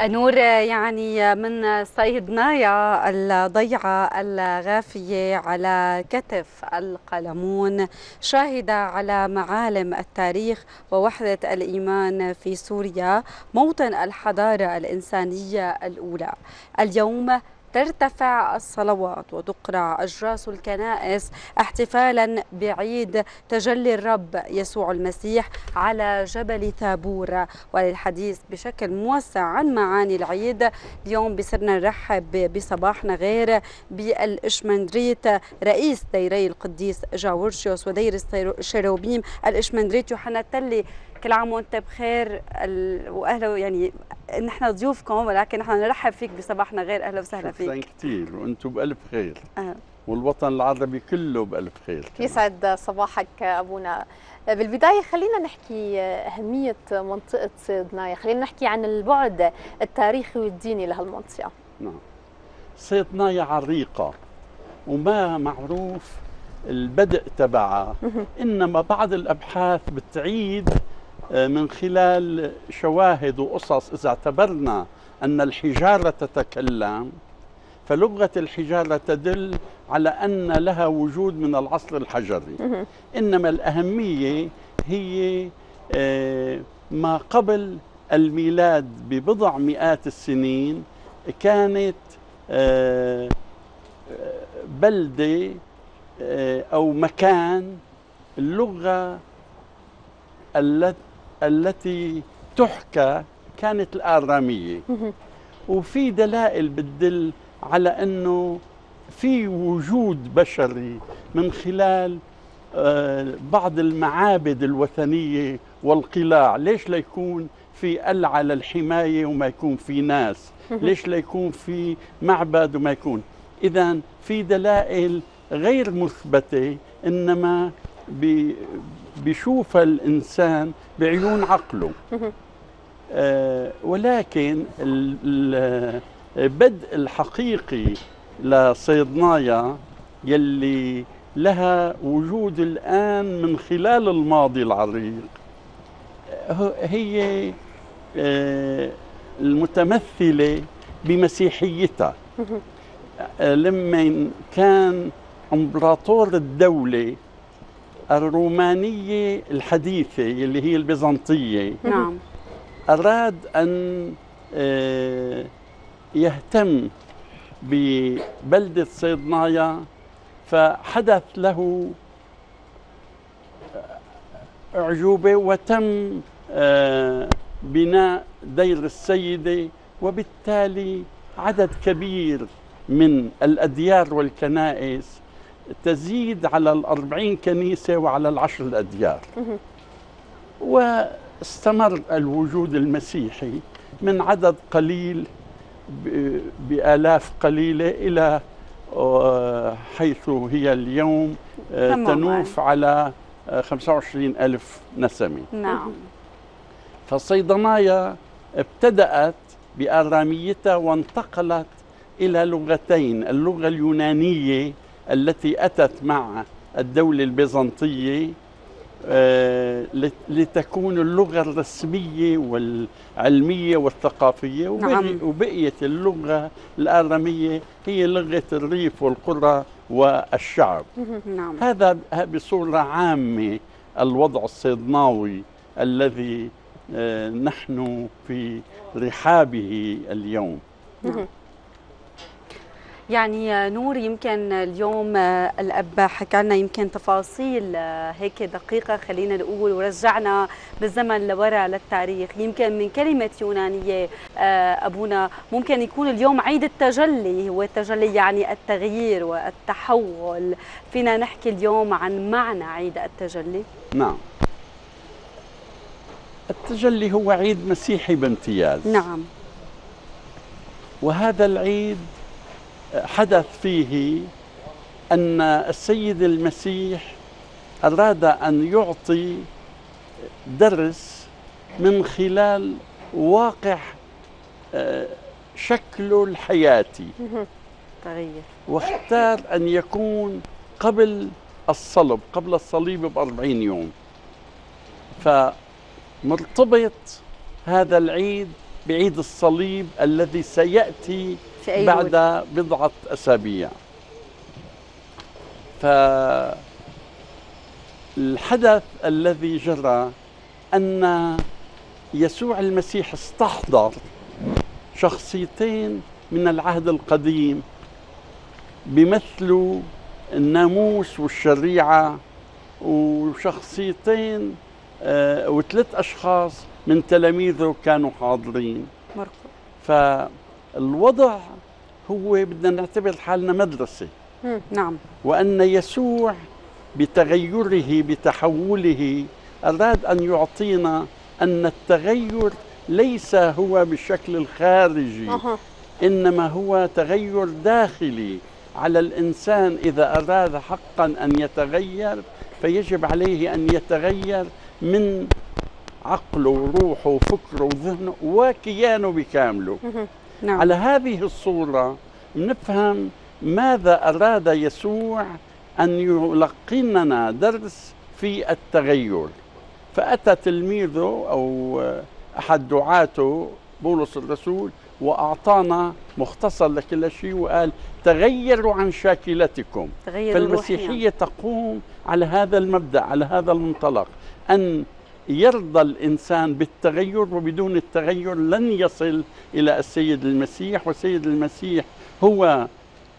نور يعني من صيدنايا الضيعة الغافية على كتف القلمون شاهدة على معالم التاريخ ووحدة الإيمان في سوريا موطن الحضارة الإنسانية الأولى. اليوم ترتفع الصلوات وتقرع أجراس الكنائس احتفالا بعيد تجلي الرب يسوع المسيح على جبل ثابور. وللحديث بشكل موسع عن معاني العيد اليوم بصرنا نرحب بصباحنا غير بالإشمندريت رئيس ديري القديس جاورشيوس ودير الشيروبيم الإشمندريت يوحنا التلي. كل عام وانت بخير وأهلا يعني نحن ضيوفكم ولكن نحن نرحب فيك بصباحنا غير أهلا وسهلا فيك. شكرا كثير وأنتم بألف خير. أه. والوطن العربي كله بألف خير يسعد صباحك أبونا. بالبداية خلينا نحكي أهمية منطقة صيدنايا خلينا نحكي عن البعد التاريخي والديني لهالمنطقة. نعم. صيدنايا عريقة وما معروف البدء تبعها. إنما بعض الأبحاث بتعيد من خلال شواهد وقصص إذا اعتبرنا أن الحجارة تتكلم فلغة الحجارة تدل على أن لها وجود من العصر الحجري. إنما الأهمية هي آه، ما قبل الميلاد ببضع مئات السنين كانت آه، بلدة أو مكان اللغة التي تحكى كانت الآرامية. وفي دلائل بتدل على أنه في وجود بشري من خلال آه، بعض المعابد الوثنية والقلاع. ليش ليكون في قلعة للحماية وما يكون في ناس؟ ليش ليكون في معبد وما يكون؟ إذا في دلائل غير مثبتة إنما بيشوفها الإنسان بعيون عقله. آه ولكن البدء الحقيقي لصيدنايا يلي لها وجود الآن من خلال الماضي العريق. هي آه المتمثلة بمسيحيتها. آه، لما كان أمبراطور الدولة الرومانية الحديثة اللي هي البيزنطية. نعم. أراد أن آه، يهتم ببلدة صيدنايا فحدث له أعجوبة وتم آه، بناء دير السيدة وبالتالي عدد كبير من الأديار والكنائس تزيد على الأربعين كنيسة وعلى العشر الأديار. واستمر الوجود المسيحي من عدد قليل بآلاف قليلة إلى آه، حيث هي اليوم آه، تنوف على 25 آه، ألف نسمة نعم. فالصيدنايا ابتدأت بآراميتها وانتقلت إلى لغتين اللغة اليونانية التي أتت مع الدولة البيزنطية آه، لتكون اللغة الرسمية والعلمية والثقافية نعم. وبقيت اللغة الآرامية هي لغة الريف والقرى والشعب نعم. هذا بصورة عامة الوضع الصيدناوي الذي آه، نحن في رحابه اليوم نعم. يعني نور يمكن اليوم الأب حكى لنا يمكن تفاصيل هيك دقيقة خلينا نقول ورجعنا بالزمن لورا للتاريخ. يمكن من كلمة يونانية أبونا ممكن يكون اليوم عيد التجلي هو التجلي يعني التغيير والتحول. فينا نحكي اليوم عن معنى عيد التجلي؟ نعم. التجلي هو عيد مسيحي بامتياز. نعم. وهذا العيد حدث فيه أن السيد المسيح أراد أن يعطي درس من خلال واقع آه، شكله الحياتي تغير واختار أن يكون قبل الصلب قبل الصليب بأربعين يوم. فمرتبط هذا العيد بعيد الصليب الذي سيأتي في أيلول. بعد بضعة أسابيع. فالحدث الذي جرى أن يسوع المسيح استحضر شخصيتين من العهد القديم بيمثلوا الناموس والشريعة وشخصيتين آه، وثلاث أشخاص من تلاميذه كانوا حاضرين. مرقس فالوضع هو بدنا نعتبر حالنا مدرسة. نعم. وأن يسوع بتغيره بتحوله أراد أن يعطينا أن التغير ليس هو بالشكل الخارجي أها. إنما هو تغير داخلي على الإنسان. إذا أراد حقا أن يتغير فيجب عليه أن يتغير من عقله وروحه وفكره وذهنه وكيانه بكامله. نعم. على هذه الصورة نفهم ماذا أراد يسوع أن يلقننا درس في التغير. فأتى تلميذه أو أحد دعاته بولس الرسول وأعطانا مختصر لكل شيء وقال تغيروا عن شاكلتكم. تغير فالمسيحية تقوم على هذا المبدأ على هذا المنطلق أن يرضى الإنسان بالتغير وبدون التغير لن يصل إلى السيد المسيح والسيد المسيح هو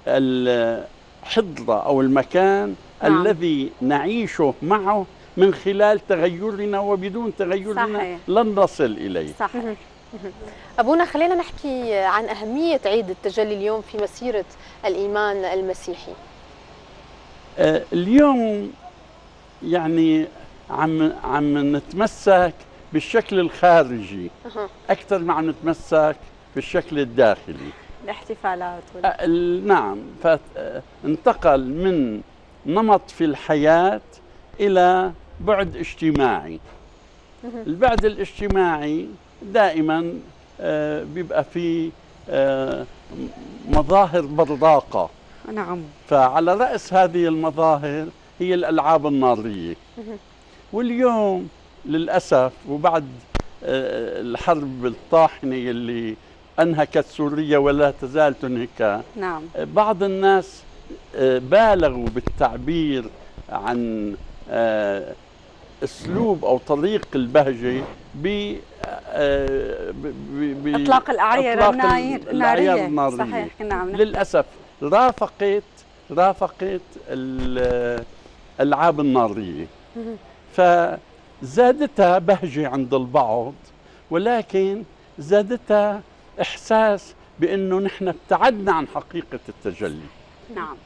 الحضرة أو المكان نعم. الذي نعيشه معه من خلال تغيرنا وبدون تغيرنا صحيح. لن نصل إليه. صحيح. أبونا خلينا نحكي عن أهمية عيد التجلي اليوم في مسيرة الإيمان المسيحي. آه، اليوم يعني عم عم نتمسك بالشكل الخارجي. أكثر ما عم نتمسك بالشكل الداخلي. الاحتفالات وال... ال- نعم. فانتقل من نمط في الحياة إلى بعد اجتماعي. البعد الاجتماعي دائما آه، بيبقى فيه آه، مظاهر برراقة نعم. فعلى رأس هذه المظاهر هي الألعاب النارية. واليوم للأسف وبعد آه، الحرب الطاحنة اللي أنهكت سوريا ولا تزال تنهكها نعم. بعض الناس آه، بالغوا بالتعبير عن آه، أسلوب أو طريق البهجة ب آه، إطلاق الاعيار إطلاق النارية. النارية. صحيح. نعم. للأسف رافقت رافقت ال- الألعاب النارية. فزادتها بهجة عند البعض ولكن زادتها إحساس بأنه نحن ابتعدنا عن حقيقة التجلي. نعم.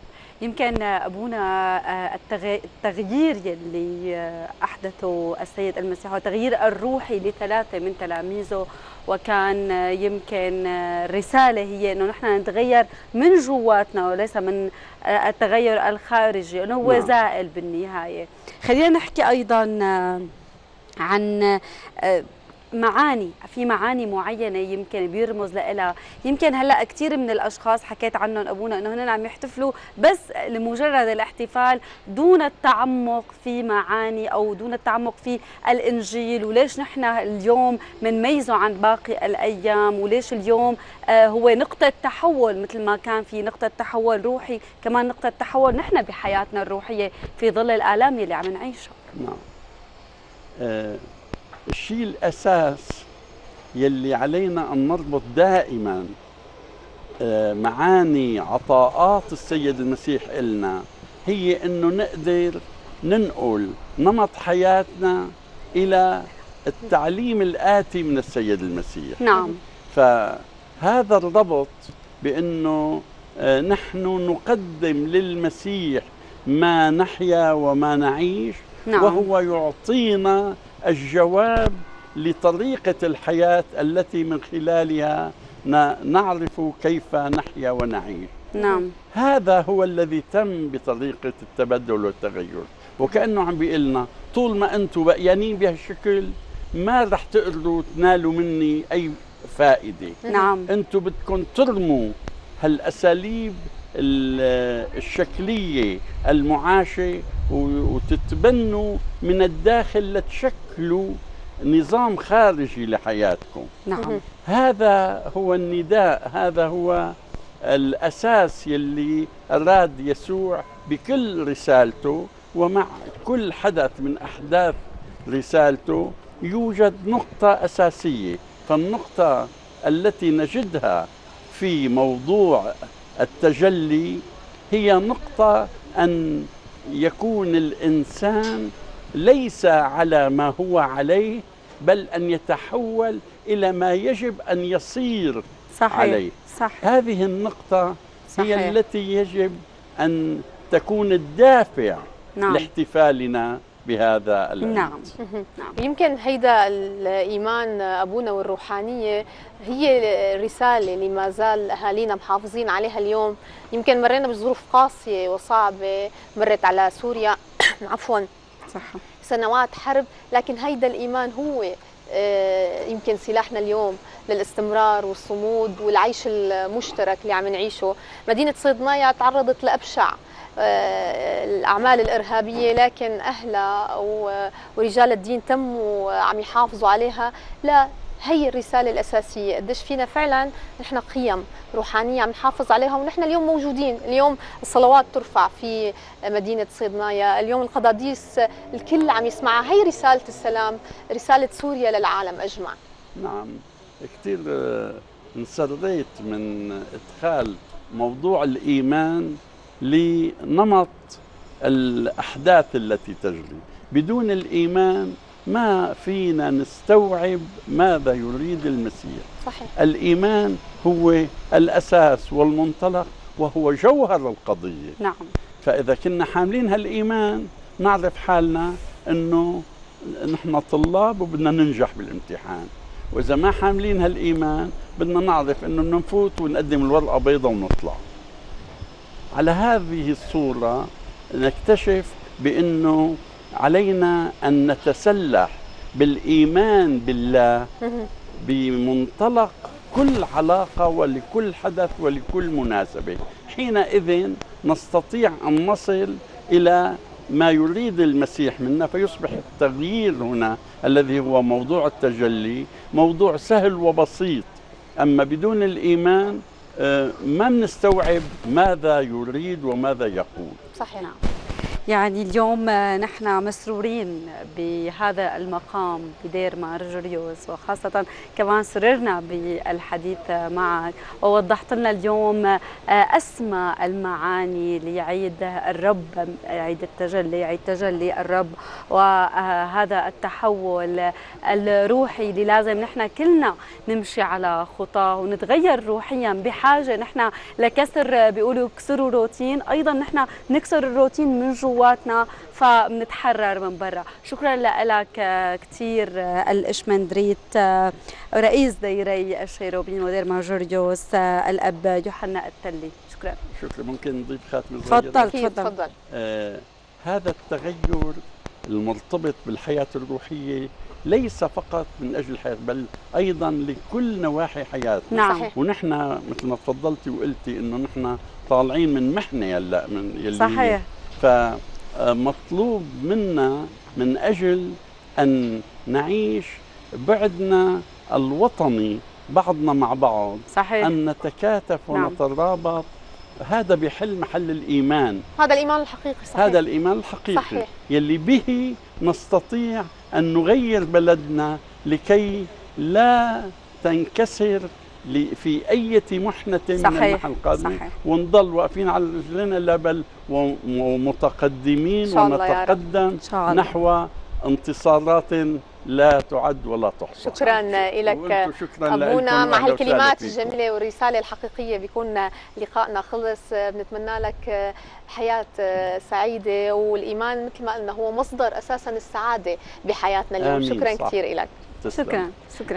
يمكن أبونا آه، التغ- التغيير يلي آه، أحدثه السيد المسيح والتغيير الروحي لثلاثة من تلاميذه وكان آه، يمكن الرساله هي إنه نحن نتغير من جواتنا وليس من التغير الخارجي إنه هو نعم. زائل بالنهاية خلينا نحكي أيضا آه، عن معاني في معاني معينة يمكن بيرمز لها يمكن هلأ كثير من الأشخاص حكيت عنهم أبونا أنه هن عم يحتفلوا بس لمجرد الاحتفال دون التعمق في معاني أو دون التعمق في الإنجيل. وليش نحن اليوم منميزه عن باقي الأيام؟ وليش اليوم آه، هو نقطة تحول؟ مثل ما كان في نقطة تحول روحي كمان نقطة تحول نحن بحياتنا الروحية في ظل الآلام اللي عم نعيشها. نعم. آه الشيء الأساس يلي علينا أن نربط دائما آه معاني عطاءات السيد المسيح إلنا هي أنه نقدر ننقل نمط حياتنا إلى التعليم الآتي من السيد المسيح نعم فهذا الربط بإنه آه، نحن نقدم للمسيح ما نحيا وما نعيش نعم. وهو يعطينا الجواب لطريقة الحياة التي من خلالها نعرف كيف نحيا ونعيش. نعم. هذا هو الذي تم بطريقة التبدل والتغير. وكأنه عم بيقول لنا طول ما أنتم بقيانين بهالشكل ما رح تقدروا تنالوا مني أي فائدة. نعم. أنتم بدكم ترموا هالأساليب ال- الشكلية المعاشة و- وتتبنوا من الداخل لتشكلوا نظام خارجي لحياتكم. نعم. هذا هو النداء هذا هو الأساس يلي أراد يسوع بكل رسالته ومع كل حدث من أحداث رسالته يوجد نقطة أساسية. فالنقطة التي نجدها في موضوع التجلي هي نقطة أن يكون الإنسان ليس على ما هو عليه بل أن يتحول إلى ما يجب أن يصير صحيح عليه. صحيح هذه النقطة صحيح. هي التي يجب أن تكون الدافع نعم. لاحتفالنا بهذا العيد. نعم. يمكن هيدا الإيمان أبونا والروحانية هي رسالة اللي ما زال أهالينا محافظين عليها اليوم. يمكن مرينا بظروف قاسية وصعبة مرت على سوريا. عفوا. صح. سنوات حرب. لكن هيدا الإيمان هو آه، يمكن سلاحنا اليوم للاستمرار والصمود والعيش المشترك اللي عم نعيشه. مدينة صيدنايا تعرضت لأبشع. آه، الأعمال الإرهابية لكن أهلها ورجال الدين تموا عم يحافظوا عليها. لا هي الرسالة الأساسية. قديش فينا فعلا نحن قيم روحانية عم نحافظ عليها ونحن اليوم موجودين. اليوم الصلوات ترفع في مدينة صيدنايا اليوم القضاديس الكل عم يسمعها. هي رسالة السلام رسالة سوريا للعالم أجمع. نعم. كثير آه، انسريت من إدخال موضوع الإيمان لنمط الأحداث التي تجري. بدون الإيمان ما فينا نستوعب ماذا يريد المسيح. صحيح. الإيمان هو الأساس والمنطلق وهو جوهر القضية. نعم. فإذا كنا حاملين هالإيمان نعرف حالنا أنه نحن طلاب وبدنا ننجح بالامتحان. وإذا ما حاملين هالإيمان بدنا نعرف أنه نفوت ونقدم الورقة بيضاء ونطلع. على هذه الصورة نكتشف بأنه علينا أن نتسلح بالإيمان بالله بمنطلق كل علاقة ولكل حدث ولكل مناسبة. حينئذ نستطيع أن نصل إلى ما يريد المسيح منا فيصبح التغيير هنا الذي هو موضوع التجلي موضوع سهل وبسيط. أما بدون الإيمان ما بنستوعب ماذا يريد وماذا يقول. صحيح نعم. يعني اليوم نحن مسرورين بهذا المقام بدير مار جوريوس وخاصة كمان سررنا بالحديث معك. ووضحت لنا اليوم أسمى المعاني لعيد الرب عيد التجلي عيد تجلي الرب. وهذا التحول الروحي اللي لازم نحن كلنا نمشي على خطاه ونتغير روحيا بحاجة نحن لكسر بيقولوا كسروا روتين. أيضا نحن نكسر الروتين من جوا. جواتنا فبنتحرر من برا. شكرا لك كثير الاشمندريت رئيس ديري الشيروبين ودير ماجوريوس الأب يوحنا التلي. شكرا. شكرا. ممكن نضيف خاتمه تفضل تفضل. تفضل. آه هذا التغير المرتبط بالحياة الروحية ليس فقط من أجل الحياة بل أيضا لكل نواحي حياتنا. نعم. صحيح. ونحن مثل ما تفضلتي وقلتي إنه نحن طالعين من محنة هلا من يلي صحيح. فمطلوب منا من أجل أن نعيش بعدنا الوطني بعضنا مع بعض صحيح. أن نتكاتف نعم. ونترابط. هذا بحل محل الإيمان. هذا الإيمان الحقيقي صحيح. هذا الإيمان الحقيقي. صحيح. يلي به نستطيع أن نغير بلدنا لكي لا تنكسر في أي محنة من صحيح، المحن القادمة صحيح. ونضل واقفين على رجلنا لا بل و- ومتقدمين. ونتقدم إن شاء الله نحو انتصارات لا تعد ولا تحصى شكرا لك شكرا أبونا لكم مع هالكلمات فيكم. الجميلة والرسالة الحقيقية بيكون لقائنا خلص بنتمنى لك حياة سعيدة والإيمان مثل ما قلنا هو مصدر أساسا السعادة بحياتنا اليوم آمين، شكرا صح. كثير لك تسلم. شكرا شكرا